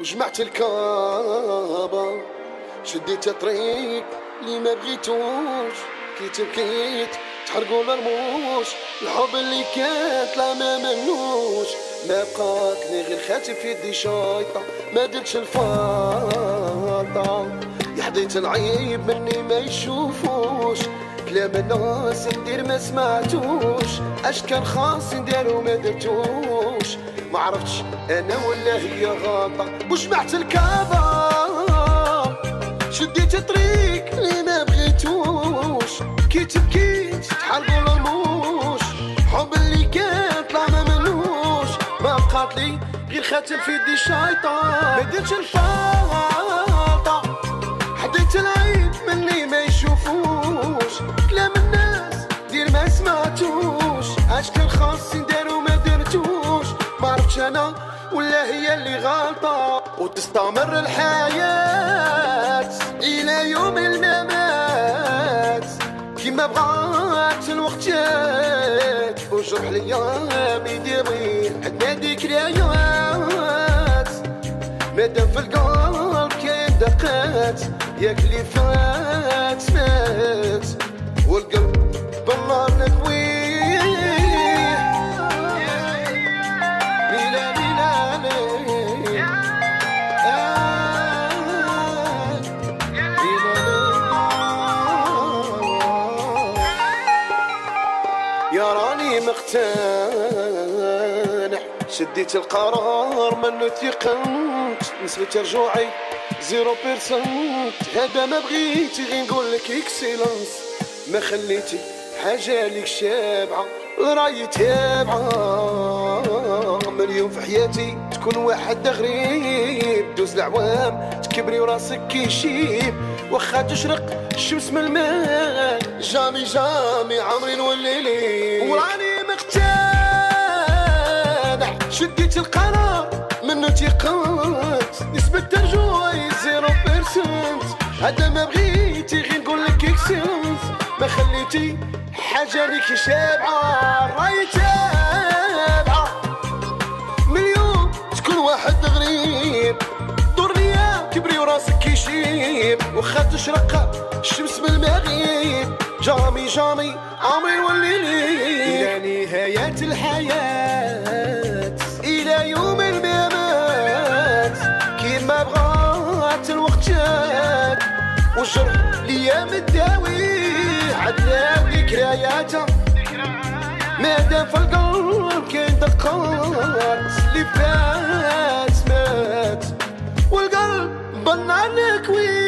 وجمعت الكابة شديت طريق اللي ما بغيتوش. كي تبكيت تحرقوا الرموش الحب اللي كانت لا ما منوش. ما بقات لي غير خاتم في يدي شايطة ما درتش الفالطة يحضيت العيب مني ما يشوفوش كلام الناس ندير ما سمعتوش. أش كان خاص ندير وما درتوش. ما عرفتش أنا ولا هي غلطة وجمعت الكابا شديت طريق اللي ما بغيتوش. كي تبكيت تحرقوا الرموش حب اللي كان طلع ما منوش. ما بقات لي غير خاتم في يدي شيطان. ما درتش الفالطة عرفتش أنا ولا هي اللي غلطة؟ وتستمر الحياة إلى يوم الممات. كيما بغات الوقت جات وجرح الأيام يديري. عندنا ذكريات مادام في القلب كاين دقات؟ ياك اللي فات مات. مقتنع. شديت القرار منو تيقنت نسبة رجوعي زيرو بيرسنت. هذا ما بغيتي غير نقول لك اكسيلانس ما خليتي حاجة ليك شابعة. راي تابعة. مليون في حياتي تكون واحد غريب. دوز العوام تكبري وراسك كيشيب واخا تشرق الشمس من الماء. جامي جامي عمري نولي لي. شديت القرار منو تيقنت نسبة رجوعي زيرو بيرسنت. هذا ما بغيتي غير نقول لك إكسنت. ما خليتي حاجة ليك شابعة راي تابعة. مليون تكون واحد غريب. دورنيا كبري وراسك كيشيب واخا تشرق الشمس من جامي جامي عمري ولي لي إلى نهاية الحياة. جاك والجرح ليا مداوي عدناو ذكرياته مادام في القلب كاين دقات اللي فات مات والقلب بنانك وين